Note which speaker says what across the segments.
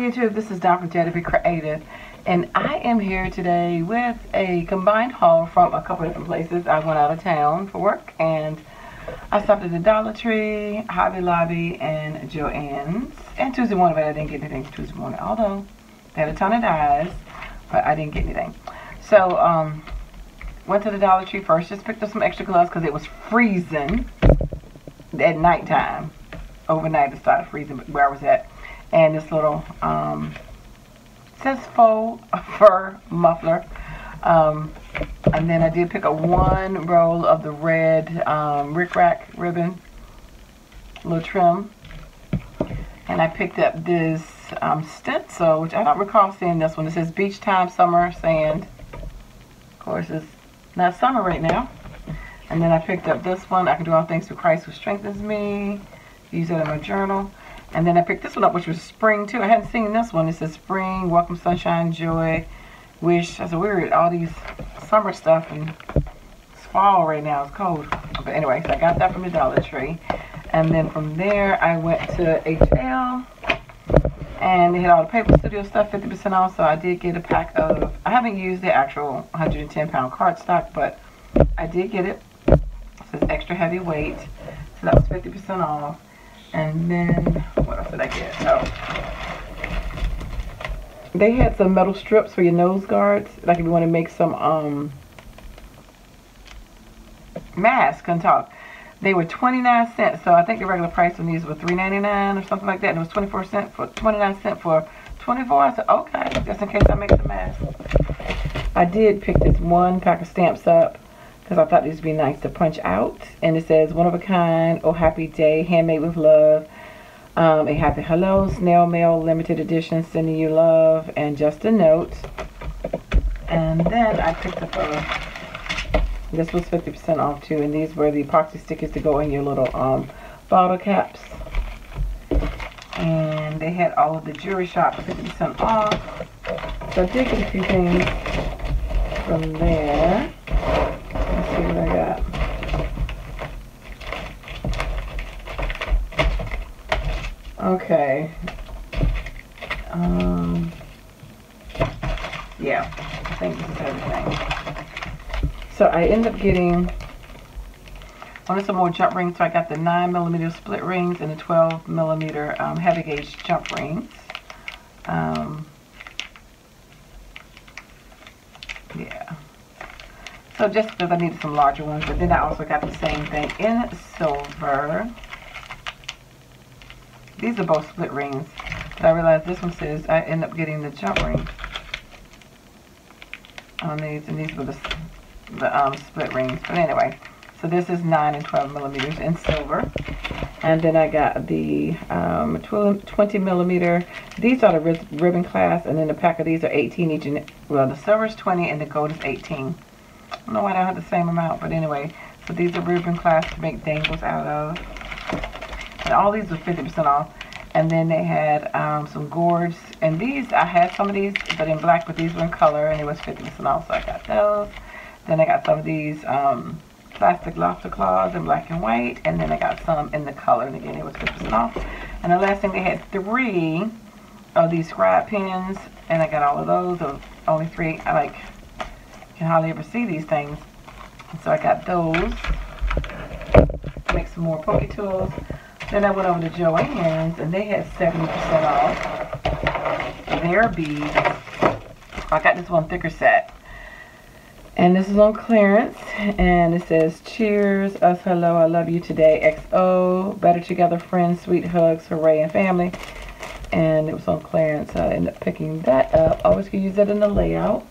Speaker 1: YouTube, this is Dare to Be Creative and I am here today with a combined haul from a couple different places. I went out of town for work and I stopped at the Dollar Tree, Hobby Lobby, and Joann's. And Tuesday morning, but I didn't get anything Tuesday morning, although they had a ton of dyes, but I didn't get anything. So, um, went to the Dollar Tree first, just picked up some extra gloves because it was freezing at nighttime. Overnight it started freezing where I was at and this little um, says faux fur muffler. Um, and then I did pick up one roll of the red um, Rick Rack ribbon, little trim. And I picked up this um, stencil, which I don't recall seeing this one. It says Beach Time Summer Sand. Of course, it's not summer right now. And then I picked up this one. I can do all things through Christ who strengthens me. Use it in my journal. And then I picked this one up, which was spring too. I hadn't seen this one. It says spring, welcome sunshine, joy, wish. That's weird. All these summer stuff and it's fall right now. It's cold. But anyway, so I got that from the Dollar Tree. And then from there, I went to HL. And they had all the Paper Studio stuff 50% off. So I did get a pack of, I haven't used the actual 110 pound cardstock, but I did get it. It says extra heavy weight. So that was 50% off. And then, did I get? Oh. They had some metal strips for your nose guards. Like if you want to make some um, mask and talk. They were 29 cents. So I think the regular price on these was 3.99 or something like that. And it was 24 cents for 29 cents for 24. I said, okay, just in case I make the mask. I did pick this one pack of stamps up because I thought these would be nice to punch out. And it says, one of a kind, oh happy day, handmade with love. Um, a happy hello, snail mail, limited edition, sending you love, and just a note. And then I picked up a, this was 50% off too, and these were the epoxy stickers to go in your little um, bottle caps. And they had all of the jewelry shop 50% off. So I did get a few things from there see what I got. Okay. Um, yeah, I think this is everything. So I end up getting wanted some more jump rings, so I got the 9 millimeter split rings and the 12 millimeter um, heavy gauge jump rings. Um, yeah. So just because I needed some larger ones, but then I also got the same thing in silver. These are both split rings. But I realized this one says I end up getting the jump ring on these, and these were the, the um, split rings. But anyway, so this is 9 and 12 millimeters in silver. And then I got the um, 20 millimeter. These are the ribbon class, and then the pack of these are 18 each. And, well, the silver is 20 and the gold is 18. I don't know why I don't have the same amount, but anyway. So these are ribbon class to make dangles out of. All these were 50% off. And then they had um, some gourds. And these, I had some of these, but in black, but these were in color, and it was 50% off, so I got those. Then I got some of these um, plastic lobster claws in black and white, and then I got some in the color, and again, it was 50% off. And the last thing, they had three of these scribe pens, and I got all of those, of only three. I like can hardly ever see these things. And so I got those. Make some more Poke Tools. Then I went over to Joann's and they had 70% off their beads. I got this one thicker set. And this is on clearance. And it says, Cheers, us, hello, I love you today, XO, better together, friends, sweet hugs, hooray, and family. And it was on clearance. So I ended up picking that up. Always can use that in the layout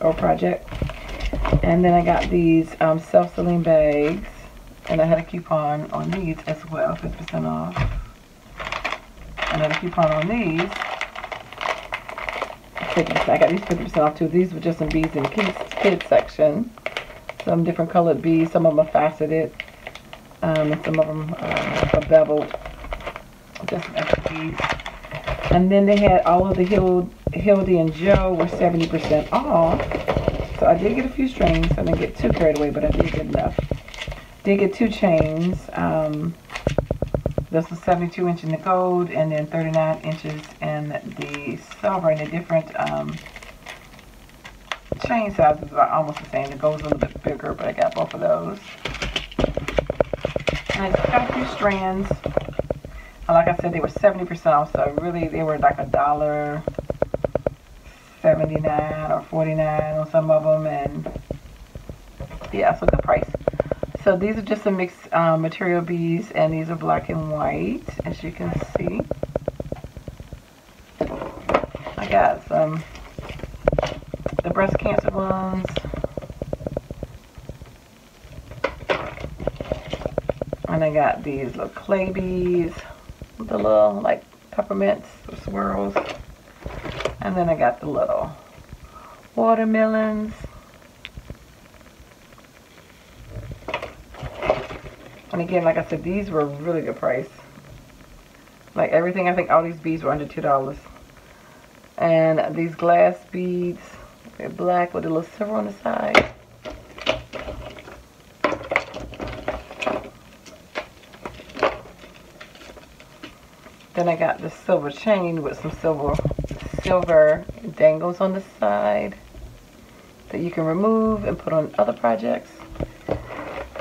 Speaker 1: or project. And then I got these um, self-sealing bags. And I had a coupon on these as well, 50% off. And then a coupon on these. I got these 50% off too. These were just some beads in the kids, kids section. Some different colored beads. Some of them are faceted. Um, and some of them uh, are beveled. Just some extra beads. And then they had all of the Hild, Hildie and Jo were 70% off. So I did get a few strings. I didn't get too carried away, but I did get enough. Did get two chains. Um, this was 72 inch in the gold and then 39 inches in the silver and the different um, chain sizes are almost the same. The gold's a little bit bigger, but I got both of those. And it's got a few strands. Like I said, they were 70% off, so really they were like a dollar 79 or 49 on some of them, and yeah, so good price. So these are just some mixed um, material beads, and these are black and white, as you can see. I got some the breast cancer ones. And I got these little clay beads with the little like peppermints or swirls. And then I got the little watermelons. And again, like I said, these were a really good price. Like everything, I think all these beads were under $2. And these glass beads, they're black with a little silver on the side. Then I got the silver chain with some silver silver dangles on the side that you can remove and put on other projects.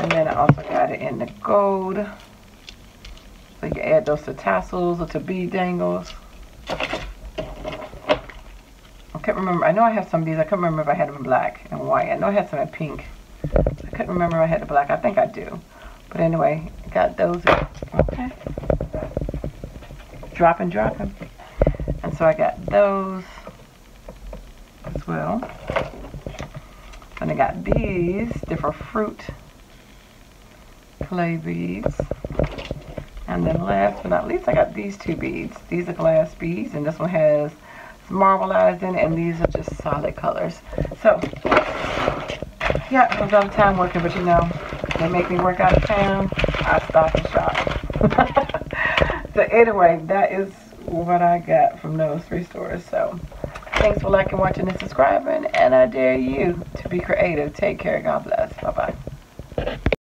Speaker 1: And then I also got it in the gold. So you can add those to tassels or to bead dangles. I can't remember. I know I have some of these. I couldn't remember if I had them in black and white. I know I had some in pink. I couldn't remember if I had the black. I think I do. But anyway, got those. Okay. Dropping, dropping. And so I got those as well. And I got these different fruit clay beads. And then last but not least, I got these two beads. These are glass beads, and this one has marbleized in it, and these are just solid colors. So, yeah, I was out of time working, but you know, they make me work out of town. I stop and shop. so anyway, that is what I got from those three stores. So, thanks for liking, watching, and subscribing, and I dare you to be creative. Take care. God bless. Bye-bye.